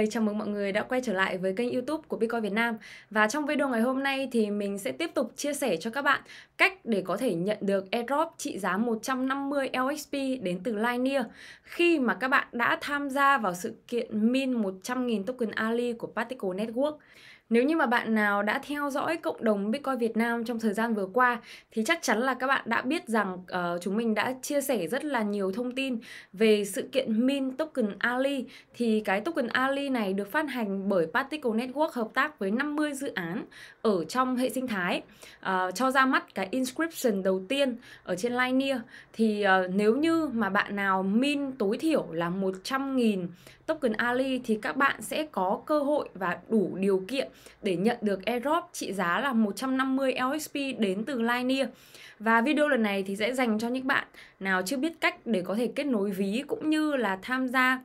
người, chào mừng mọi người đã quay trở lại với kênh youtube của Bitcoin Việt Nam. Và trong video ngày hôm nay thì mình sẽ tiếp tục chia sẻ cho các bạn cách để có thể nhận được airdrop trị giá 150 LXP đến từ Linear Khi mà các bạn đã tham gia vào sự kiện min 100.000 token Ali của Particle Network nếu như mà bạn nào đã theo dõi cộng đồng Bitcoin Việt Nam trong thời gian vừa qua thì chắc chắn là các bạn đã biết rằng uh, chúng mình đã chia sẻ rất là nhiều thông tin về sự kiện min token Ali. Thì cái token Ali này được phát hành bởi Particle Network hợp tác với 50 dự án ở trong hệ sinh thái. Uh, cho ra mắt cái inscription đầu tiên ở trên Linear thì uh, nếu như mà bạn nào min tối thiểu là 100.000 token Ali thì các bạn sẽ có cơ hội và đủ điều kiện để nhận được airdrop, trị giá là 150 LXP đến từ Linear. Và video lần này thì sẽ dành cho những bạn nào chưa biết cách để có thể kết nối ví cũng như là tham gia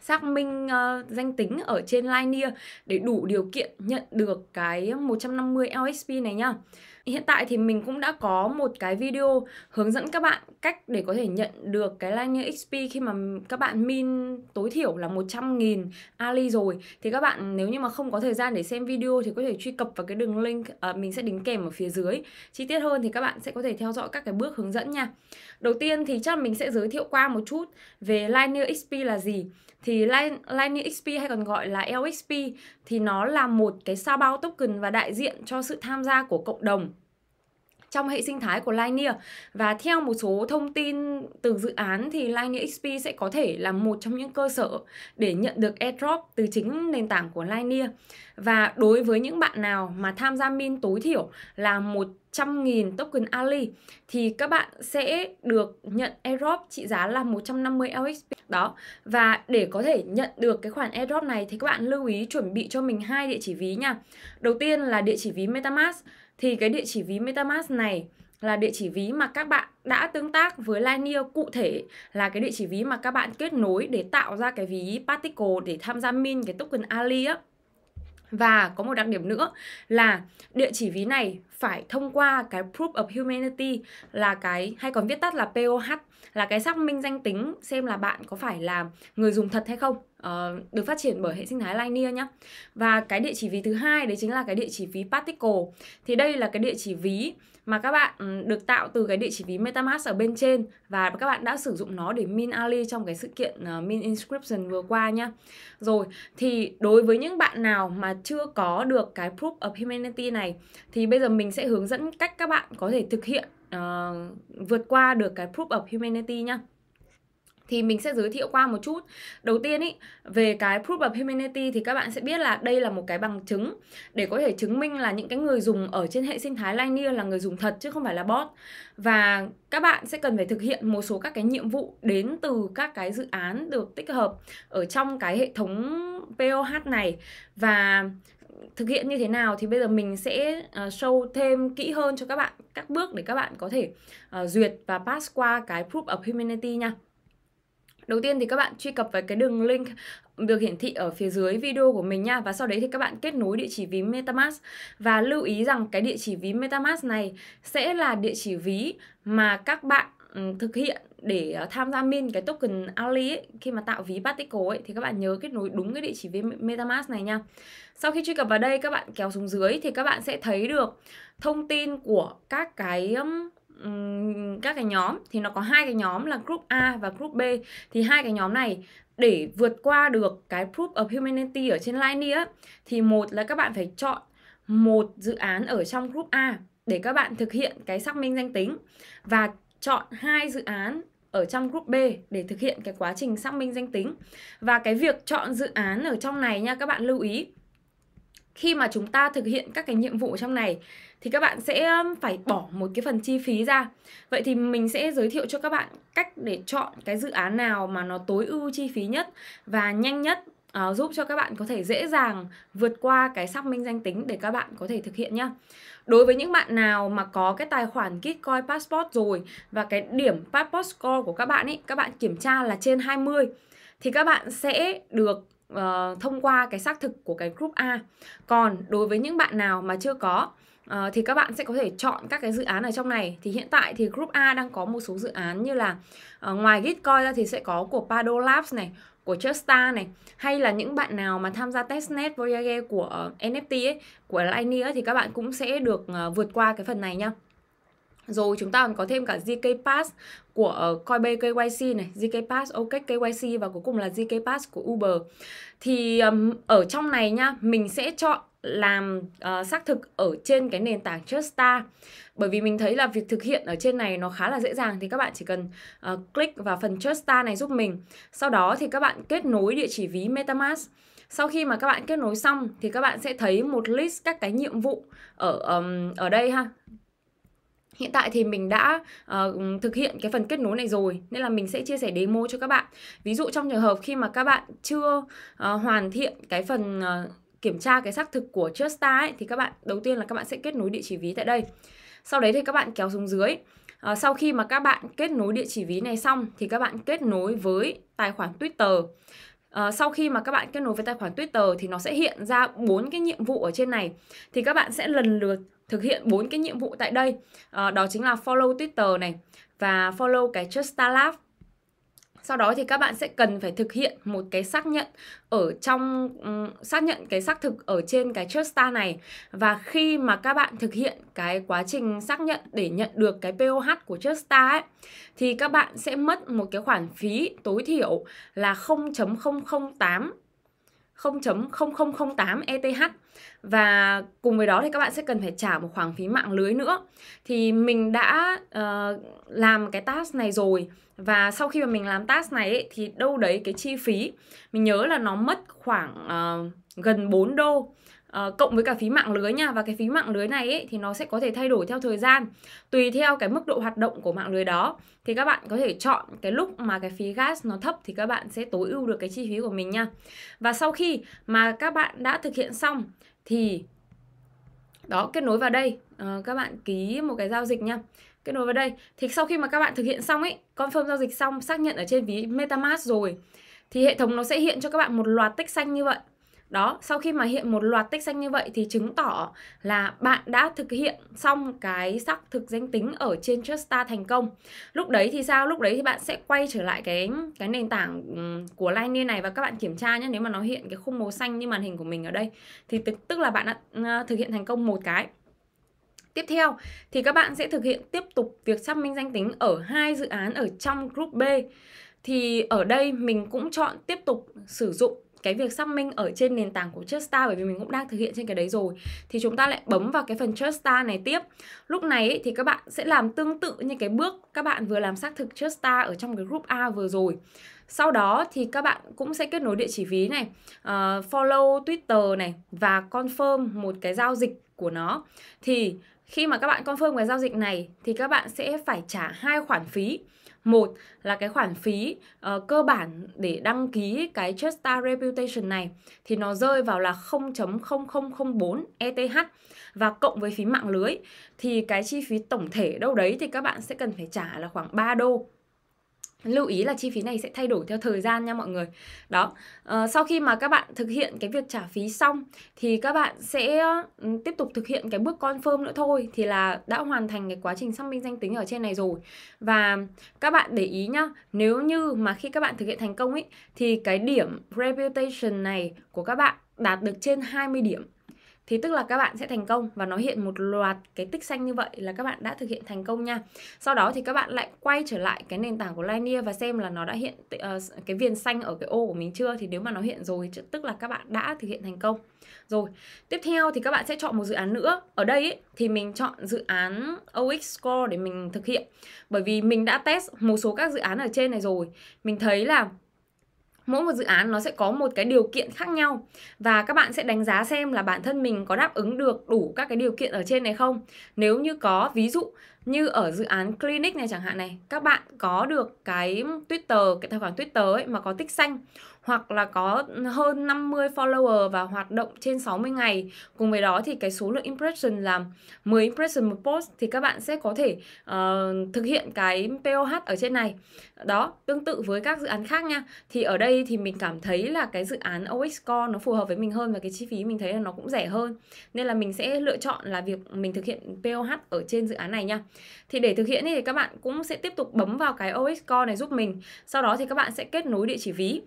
xác minh uh, danh tính ở trên Linear để đủ điều kiện nhận được cái 150 LXP này nhá. Hiện tại thì mình cũng đã có một cái video hướng dẫn các bạn cách để có thể nhận được cái Linear XP khi mà các bạn min tối thiểu là 100.000 Ali rồi thì các bạn nếu như mà không có thời gian để xem video thì có thể truy cập vào cái đường link uh, mình sẽ đính kèm ở phía dưới. Chi tiết hơn thì các bạn sẽ có thể theo dõi các cái bước hướng dẫn nha. Đầu tiên thì chắc mình sẽ giới thiệu qua một chút về Linear XP là gì. Thì Lightning XP hay còn gọi là LXP thì nó là một cái sao bao token và đại diện cho sự tham gia của cộng đồng trong hệ sinh thái của Linear và theo một số thông tin từ dự án thì Linear XP sẽ có thể là một trong những cơ sở để nhận được airdrop từ chính nền tảng của Linear và đối với những bạn nào mà tham gia min tối thiểu là một 100.000 token Ali thì các bạn sẽ được nhận airdrop trị giá là 150 LXP đó, và để có thể nhận được cái khoản airdrop này thì các bạn lưu ý chuẩn bị cho mình hai địa chỉ ví nha. Đầu tiên là địa chỉ ví MetaMask. Thì cái địa chỉ ví MetaMask này là địa chỉ ví mà các bạn đã tương tác với Linear cụ thể là cái địa chỉ ví mà các bạn kết nối để tạo ra cái ví Particle để tham gia min cái token Ali á. Và có một đặc điểm nữa là địa chỉ ví này phải thông qua cái Proof of Humanity là cái hay còn viết tắt là POH là cái xác minh danh tính xem là bạn có phải là người dùng thật hay không uh, được phát triển bởi hệ sinh thái Linear nhé và cái địa chỉ ví thứ hai đấy chính là cái địa chỉ ví Particle thì đây là cái địa chỉ ví mà các bạn ừ, được tạo từ cái địa chỉ ví MetaMask ở bên trên và các bạn đã sử dụng nó để min Ali trong cái sự kiện uh, min inscription vừa qua nhá. Rồi thì đối với những bạn nào mà chưa có được cái proof of humanity này thì bây giờ mình sẽ hướng dẫn cách các bạn có thể thực hiện uh, vượt qua được cái proof of humanity nhá thì mình sẽ giới thiệu qua một chút. Đầu tiên ý, về cái proof of humanity thì các bạn sẽ biết là đây là một cái bằng chứng để có thể chứng minh là những cái người dùng ở trên hệ sinh thái Linear là người dùng thật chứ không phải là bot. Và các bạn sẽ cần phải thực hiện một số các cái nhiệm vụ đến từ các cái dự án được tích hợp ở trong cái hệ thống POH này và thực hiện như thế nào thì bây giờ mình sẽ uh, show thêm kỹ hơn cho các bạn các bước để các bạn có thể uh, duyệt và pass qua cái proof of humanity nha. Đầu tiên thì các bạn truy cập vào cái đường link được hiển thị ở phía dưới video của mình nha và sau đấy thì các bạn kết nối địa chỉ ví MetaMask và lưu ý rằng cái địa chỉ ví MetaMask này sẽ là địa chỉ ví mà các bạn Ừ, thực hiện để ờ, tham gia min cái token Ali ấy, khi mà tạo ví Particle ấy thì các bạn nhớ kết nối đúng cái địa chỉ với MetaMask này nha. Sau khi truy cập vào đây các bạn kéo xuống dưới thì các bạn sẽ thấy được thông tin của các cái các cái nhóm. Thì nó có hai cái nhóm là group A và group B. Thì hai cái nhóm này để vượt qua được cái proof of humanity ở trên Linear thì một là các bạn phải chọn một dự án ở trong group A để các bạn thực hiện cái xác minh danh tính. Và chọn hai dự án ở trong group B để thực hiện cái quá trình xác minh danh tính. Và cái việc chọn dự án ở trong này nha các bạn lưu ý khi mà chúng ta thực hiện các cái nhiệm vụ trong này thì các bạn sẽ phải bỏ một cái phần chi phí ra vậy thì mình sẽ giới thiệu cho các bạn cách để chọn cái dự án nào mà nó tối ưu chi phí nhất và nhanh nhất uh, giúp cho các bạn có thể dễ dàng vượt qua cái xác minh danh tính để các bạn có thể thực hiện nhá đối với những bạn nào mà có cái tài khoản Gitcoin Passport rồi và cái điểm Passport Score của các bạn ấy các bạn kiểm tra là trên 20 thì các bạn sẽ được uh, thông qua cái xác thực của cái group A. Còn đối với những bạn nào mà chưa có uh, thì các bạn sẽ có thể chọn các cái dự án ở trong này. Thì hiện tại thì group A đang có một số dự án như là uh, ngoài Gitcoin ra thì sẽ có của Pado Labs này, của Juststar này hay là những bạn nào mà tham gia testnet Voyager của ờ, NFT ấy, của Lightning thì các bạn cũng sẽ được ờ, vượt qua cái phần này nha. Rồi chúng ta còn có thêm cả ZK Pass của ờ, Coinbase KYC này, ZK Pass, OKEx KYC và cuối cùng là ZK Pass của Uber. Thì um, ở trong này nhá, mình sẽ chọn làm uh, xác thực ở trên cái nền tảng Juststar bởi vì mình thấy là việc thực hiện ở trên này nó khá là dễ dàng thì các bạn chỉ cần uh, click vào phần Juststar này giúp mình. Sau đó thì các bạn kết nối địa chỉ ví MetaMask. Sau khi mà các bạn kết nối xong thì các bạn sẽ thấy một list các cái nhiệm vụ ở um, ở đây ha. Hiện tại thì mình đã uh, thực hiện cái phần kết nối này rồi nên là mình sẽ chia sẻ demo cho các bạn. Ví dụ trong trường hợp khi mà các bạn chưa uh, hoàn thiện cái phần uh, kiểm tra cái xác thực của Juststar ấy, thì các bạn đầu tiên là các bạn sẽ kết nối địa chỉ ví tại đây. Sau đấy thì các bạn kéo xuống dưới. À, sau khi mà các bạn kết nối địa chỉ ví này xong thì các bạn kết nối với tài khoản Twitter. À, sau khi mà các bạn kết nối với tài khoản Twitter thì nó sẽ hiện ra bốn cái nhiệm vụ ở trên này. Thì các bạn sẽ lần lượt thực hiện bốn cái nhiệm vụ tại đây. À, đó chính là follow Twitter này và follow cái Juststar Lab sau đó thì các bạn sẽ cần phải thực hiện một cái xác nhận ở trong um, xác nhận cái xác thực ở trên cái Truststar này. Và khi mà các bạn thực hiện cái quá trình xác nhận để nhận được cái POH của Truststar ấy thì các bạn sẽ mất một cái khoản phí tối thiểu là 0.008 0.0008 ETH và cùng với đó thì các bạn sẽ cần phải trả một khoản phí mạng lưới nữa. Thì mình đã uh, làm cái task này rồi và sau khi mà mình làm task này ấy, thì đâu đấy cái chi phí mình nhớ là nó mất khoảng uh, gần 4 đô Uh, cộng với cả phí mạng lưới nha. Và cái phí mạng lưới này ấy, thì nó sẽ có thể thay đổi theo thời gian tùy theo cái mức độ hoạt động của mạng lưới đó. Thì các bạn có thể chọn cái lúc mà cái phí gas nó thấp thì các bạn sẽ tối ưu được cái chi phí của mình nha. Và sau khi mà các bạn đã thực hiện xong thì đó kết nối vào đây. Uh, các bạn ký một cái giao dịch nha kết nối vào đây thì sau khi mà các bạn thực hiện xong ấy confirm giao dịch xong xác nhận ở trên ví MetaMask rồi thì hệ thống nó sẽ hiện cho các bạn một loạt tích xanh như vậy đó, sau khi mà hiện một loạt tích xanh như vậy thì chứng tỏ là bạn đã thực hiện xong cái xác thực danh tính ở trên Truststar thành công. Lúc đấy thì sao? Lúc đấy thì bạn sẽ quay trở lại cái cái nền tảng ừ, của Lightning này và các bạn kiểm tra nhé. Nếu mà nó hiện cái khung màu xanh như màn hình của mình ở đây thì tức, tức là bạn đã ừ, thực hiện thành công một cái. Tiếp theo thì các bạn sẽ thực hiện tiếp tục việc xác minh danh tính ở hai dự án ở trong group B. Thì ở đây mình cũng chọn tiếp tục sử dụng cái việc xác minh ở trên nền tảng của Juststar bởi vì mình cũng đang thực hiện trên cái đấy rồi. Thì chúng ta lại bấm vào cái phần Juststar này tiếp. Lúc này ấy, thì các bạn sẽ làm tương tự như cái bước các bạn vừa làm xác thực Juststar ở trong cái group A vừa rồi. Sau đó thì các bạn cũng sẽ kết nối địa chỉ ví này uh, follow Twitter này và confirm một cái giao dịch của nó. Thì khi mà các bạn confirm cái giao dịch này thì các bạn sẽ phải trả hai khoản phí. Một là cái khoản phí uh, cơ bản để đăng ký cái Juststar Reputation này thì nó rơi vào là 0.0004 ETH và cộng với phí mạng lưới thì cái chi phí tổng thể đâu đấy thì các bạn sẽ cần phải trả là khoảng 3 đô lưu ý là chi phí này sẽ thay đổi theo thời gian nha mọi người. Đó à, sau khi mà các bạn thực hiện cái việc trả phí xong thì các bạn sẽ ừ, tiếp tục thực hiện cái bước confirm nữa thôi thì là đã hoàn thành cái quá trình xác minh danh tính ở trên này rồi. Và các bạn để ý nhá nếu như mà khi các bạn thực hiện thành công ấy thì cái điểm reputation này của các bạn đạt được trên 20 điểm thì tức là các bạn sẽ thành công và nó hiện một loạt cái tích xanh như vậy là các bạn đã thực hiện thành công nha. Sau đó thì các bạn lại quay trở lại cái nền tảng của Linear và xem là nó đã hiện uh, cái viền xanh ở cái ô của mình chưa. Thì nếu mà nó hiện rồi tức là các bạn đã thực hiện thành công. Rồi tiếp theo thì các bạn sẽ chọn một dự án nữa. Ở đây ý, thì mình chọn dự án OX Score để mình thực hiện. Bởi vì mình đã test một số các dự án ở trên này rồi. Mình thấy là mỗi một dự án nó sẽ có một cái điều kiện khác nhau. Và các bạn sẽ đánh giá xem là bản thân mình có đáp ứng được đủ các cái điều kiện ở trên này không. Nếu như có, ví dụ như ở dự án clinic này chẳng hạn này, các bạn có được cái twitter, cái tài khoản twitter ấy mà có tích xanh hoặc là có hơn 50 follower và hoạt động trên 60 ngày. Cùng với đó thì cái số lượng impression là 10 impression một post thì các bạn sẽ có thể uh, thực hiện cái POH ở trên này. Đó, tương tự với các dự án khác nha. Thì ở đây thì mình cảm thấy là cái dự án OX Core nó phù hợp với mình hơn và cái chi phí mình thấy là nó cũng rẻ hơn. Nên là mình sẽ lựa chọn là việc mình thực hiện POH ở trên dự án này nha. Thì để thực hiện thì các bạn cũng sẽ tiếp tục bấm vào cái OX Core này giúp mình. Sau đó thì các bạn sẽ kết nối địa chỉ ví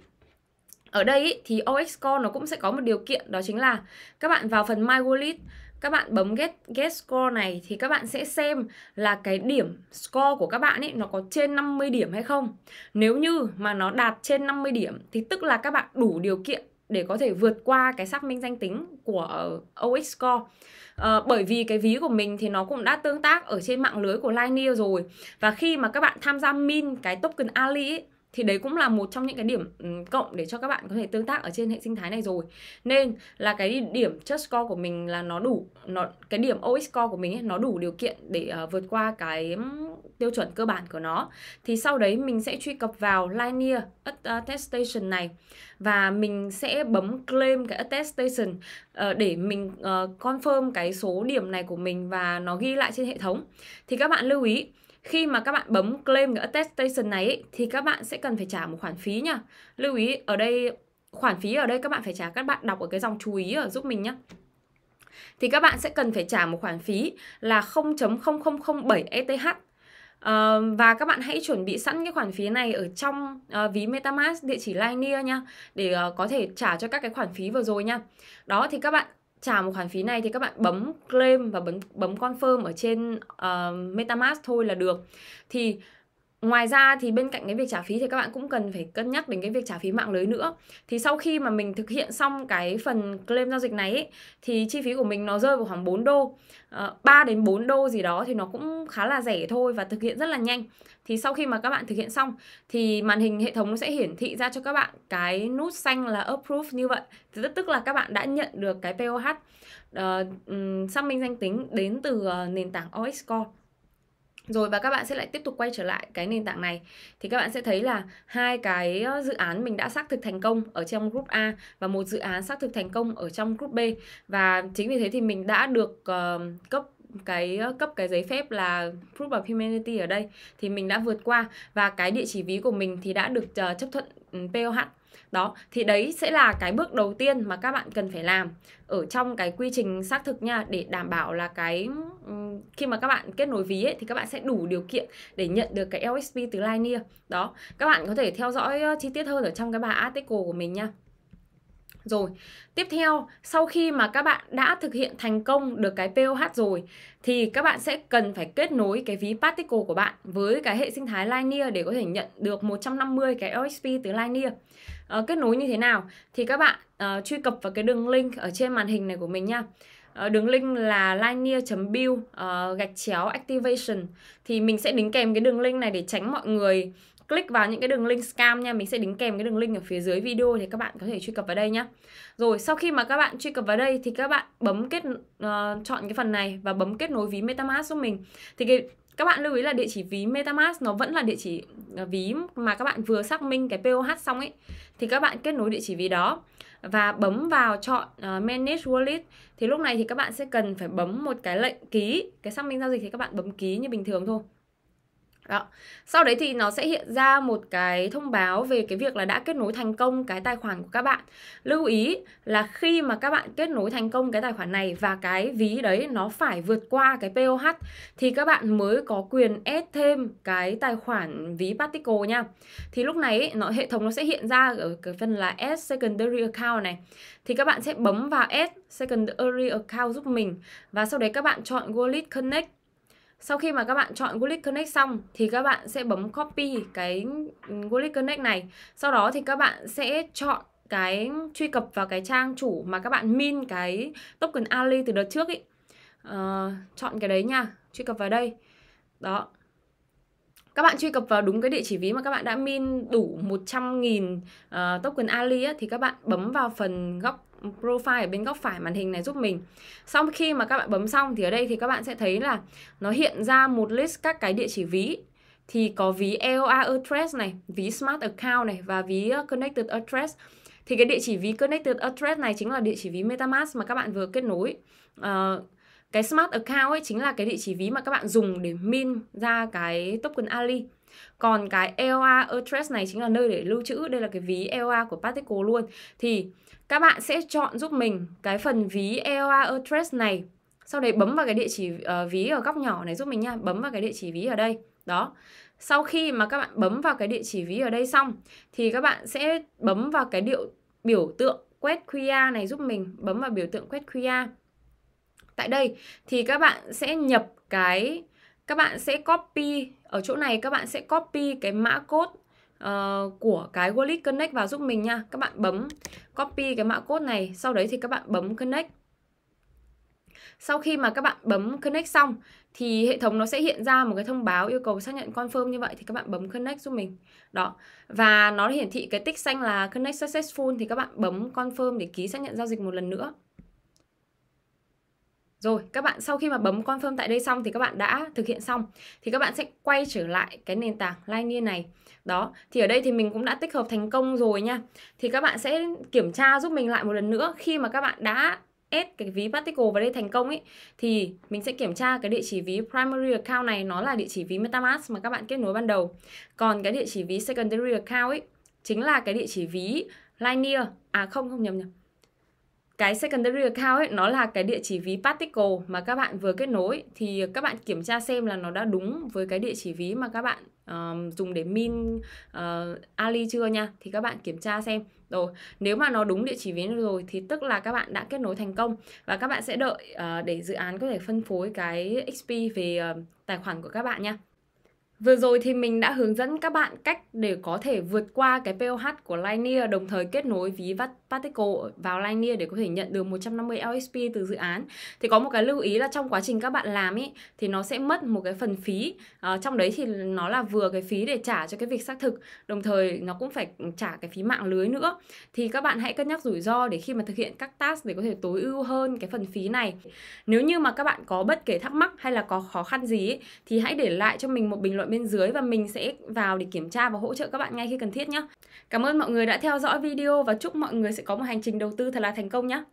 ở đây ý, thì OX Score nó cũng sẽ có một điều kiện đó chính là các bạn vào phần My Wallet các bạn bấm get get score này thì các bạn sẽ xem là cái điểm score của các bạn ấy nó có trên 50 điểm hay không. Nếu như mà nó đạt trên 50 điểm thì tức là các bạn đủ điều kiện để có thể vượt qua cái xác minh danh tính của OX score. À, bởi vì cái ví của mình thì nó cũng đã tương tác ở trên mạng lưới của Linear rồi và khi mà các bạn tham gia min cái token Ali ấy, thì đấy cũng là một trong những cái điểm ừ, cộng để cho các bạn có thể tương tác ở trên hệ sinh thái này rồi. Nên là cái điểm chất score của mình là nó đủ nó cái điểm OX score của mình ấy, nó đủ điều kiện để uh, vượt qua cái tiêu chuẩn cơ bản của nó. Thì sau đấy mình sẽ truy cập vào Linear attestation này và mình sẽ bấm claim cái attestation uh, để mình uh, confirm cái số điểm này của mình và nó ghi lại trên hệ thống. Thì các bạn lưu ý khi mà các bạn bấm claim cái attestation này ấy, thì các bạn sẽ cần phải trả một khoản phí nha. Lưu ý ở đây khoản phí ở đây các bạn phải trả các bạn đọc ở cái dòng chú ý ở giúp mình nhé thì các bạn sẽ cần phải trả một khoản phí là 0.0007 ETH Uh, và các bạn hãy chuẩn bị sẵn cái khoản phí này ở trong uh, ví MetaMask địa chỉ Linear nha để uh, có thể trả cho các cái khoản phí vừa rồi nha. Đó thì các bạn trả một khoản phí này thì các bạn bấm claim và bấm bấm confirm ở trên uh, MetaMask thôi là được. Thì Ngoài ra thì bên cạnh cái việc trả phí thì các bạn cũng cần phải cân nhắc đến cái việc trả phí mạng lưới nữa. Thì sau khi mà mình thực hiện xong cái phần claim giao dịch này ấy, thì chi phí của mình nó rơi vào khoảng 4 đô. Ờ, uh, 3 đến 4 đô gì đó thì nó cũng khá là rẻ thôi và thực hiện rất là nhanh. Thì sau khi mà các bạn thực hiện xong thì màn hình hệ thống nó sẽ hiển thị ra cho các bạn cái nút xanh là approve như vậy. Thì tức là các bạn đã nhận được cái POH uh, ờ, xác minh danh tính đến từ uh, nền tảng OX Score rồi và các bạn sẽ lại tiếp tục quay trở lại cái nền tảng này. Thì các bạn sẽ thấy là hai cái ờ, dự án mình đã xác thực thành công ở trong group A và một dự án xác thực thành công ở trong group B. Và chính vì thế thì mình đã được uh, cấp cái cấp cái giấy phép là proof of humanity ở đây thì mình đã vượt qua và cái địa chỉ ví của mình thì đã được uh, chấp thuận ừ, POH đó thì đấy sẽ là cái bước đầu tiên mà các bạn cần phải làm ở trong cái quy trình xác thực nha để đảm bảo là cái ừ, khi mà các bạn kết nối ví ấy, thì các bạn sẽ đủ điều kiện để nhận được cái LXP từ Linear. Đó các bạn có thể theo dõi chi tiết hơn ở trong cái bài article của mình nha rồi, tiếp theo sau khi mà các bạn đã thực hiện thành công được cái POH rồi thì các bạn sẽ cần phải kết nối cái ví Particle của bạn với cái hệ sinh thái Linear để có thể nhận được 150 cái LXP từ Linear. À, ờ, kết nối như thế nào? Thì các bạn à, truy cập vào cái đường link ở trên màn hình này của mình nha. Ờ, đường link là linear.build uh, gạch chéo activation thì mình sẽ đính kèm cái đường link này để tránh mọi người click vào những cái đường link scam nha mình sẽ đính kèm cái đường link ở phía dưới video thì các bạn có thể truy cập vào đây nhá. Rồi sau khi mà các bạn truy cập vào đây thì các bạn bấm kết uh, chọn cái phần này và bấm kết nối ví MetaMask giúp mình. Thì cái các bạn lưu ý là địa chỉ ví MetaMask nó vẫn là địa chỉ ờ, ví mà các bạn vừa xác minh cái POH xong ấy thì các bạn kết nối địa chỉ ví đó và bấm vào chọn uh, Manage Wallet. Thì lúc này thì các bạn sẽ cần phải bấm một cái lệnh ký cái xác minh giao dịch thì các bạn bấm ký như bình thường thôi đó. Sau đấy thì nó sẽ hiện ra một cái thông báo về cái việc là đã kết nối thành công cái tài khoản của các bạn. Lưu ý là khi mà các bạn kết nối thành công cái tài khoản này và cái ví đấy nó phải vượt qua cái POH thì các bạn mới có quyền add thêm cái tài khoản ví Particle nha. Thì lúc này nó, hệ thống nó sẽ hiện ra ở cái phần là add secondary account này. Thì các bạn sẽ bấm vào add secondary account giúp mình và sau đấy các bạn chọn Wallet Connect sau khi mà các bạn chọn Google Connect xong thì các bạn sẽ bấm copy cái Google Connect này. Sau đó thì các bạn sẽ chọn cái truy cập vào cái trang chủ mà các bạn min cái token Ali từ đợt trước ý. Uh, chọn cái đấy nha, truy cập vào đây. Đó. Các bạn truy cập vào đúng cái địa chỉ ví mà các bạn đã min đủ 100.000 uh, ờ, token Ali á, thì các bạn bấm vào phần góc profile ở bên góc phải màn hình này giúp mình sau khi mà các bạn bấm xong thì ở đây thì các bạn sẽ thấy là nó hiện ra một list các cái địa chỉ ví thì có ví EOA address này, ví Smart Account này và ví ờ, Connected Address. Thì cái địa chỉ ví Connected Address này chính là địa chỉ ví MetaMask mà các bạn vừa kết nối. Uh, cái Smart Account ấy chính là cái địa chỉ ví mà các bạn dùng để min ra cái token Ali. Còn cái EOA address này chính là nơi để lưu trữ, đây là cái ví EOA của Particle luôn. Thì các bạn sẽ chọn giúp mình cái phần ví EOA address này. Sau đấy bấm vào cái địa chỉ uh, ví ở góc nhỏ này giúp mình nha. Bấm vào cái địa chỉ ví ở đây. Đó. Sau khi mà các bạn bấm vào cái địa chỉ ví ở đây xong thì các bạn sẽ bấm vào cái điệu biểu tượng quét QR này giúp mình. Bấm vào biểu tượng quét QR tại đây thì các bạn sẽ nhập cái các bạn sẽ copy ở chỗ này các bạn sẽ copy cái mã code uh, của cái Wallet Connect vào giúp mình nha các bạn bấm copy cái mã code này sau đấy thì các bạn bấm connect sau khi mà các bạn bấm connect xong thì hệ thống nó sẽ hiện ra một cái thông báo yêu cầu xác nhận confirm như vậy thì các bạn bấm connect giúp mình. Đó. Và nó hiển thị cái tích xanh là connect successful thì các bạn bấm confirm để ký xác nhận giao dịch một lần nữa. Rồi, các bạn sau khi mà bấm confirm tại đây xong thì các bạn đã thực hiện xong thì các bạn sẽ quay trở lại cái nền tảng Linear này. Đó, thì ở đây thì mình cũng đã tích hợp thành công rồi nha. Thì các bạn sẽ kiểm tra giúp mình lại một lần nữa khi mà các bạn đã add cái ví Particle vào đây thành công ấy thì mình sẽ kiểm tra cái địa chỉ ví primary account này nó là địa chỉ ví MetaMask mà các bạn kết nối ban đầu. Còn cái địa chỉ ví secondary account ấy chính là cái địa chỉ ví Linear à không không nhầm nhầm cái secondary account ấy nó là cái địa chỉ ví particle mà các bạn vừa kết nối. Thì các bạn kiểm tra xem là nó đã đúng với cái địa chỉ ví mà các bạn uh, dùng để min uh, Ali chưa nha. Thì các bạn kiểm tra xem. Rồi nếu mà nó đúng địa chỉ ví rồi thì tức là các bạn đã kết nối thành công. Và các bạn sẽ đợi uh, để dự án có thể phân phối cái XP về uh, tài khoản của các bạn nha. Vừa rồi thì mình đã hướng dẫn các bạn cách để có thể vượt qua cái POH của Linear đồng thời kết nối ví Particle vào Linear để có thể nhận được 150 LSP từ dự án. Thì có một cái lưu ý là trong quá trình các bạn làm ý thì nó sẽ mất một cái phần phí. À, trong đấy thì nó là vừa cái phí để trả cho cái việc xác thực, đồng thời nó cũng phải trả cái phí mạng lưới nữa. Thì các bạn hãy cân nhắc rủi ro để khi mà thực hiện các task để có thể tối ưu hơn cái phần phí này. Nếu như mà các bạn có bất kể thắc mắc hay là có khó khăn gì ý, thì hãy để lại cho mình một bình luận bên dưới và mình sẽ vào để kiểm tra và hỗ trợ các bạn ngay khi cần thiết nhé. Cảm ơn mọi người đã theo dõi video và chúc mọi người sẽ sẽ có một hành trình đầu tư thật là thành công nhé.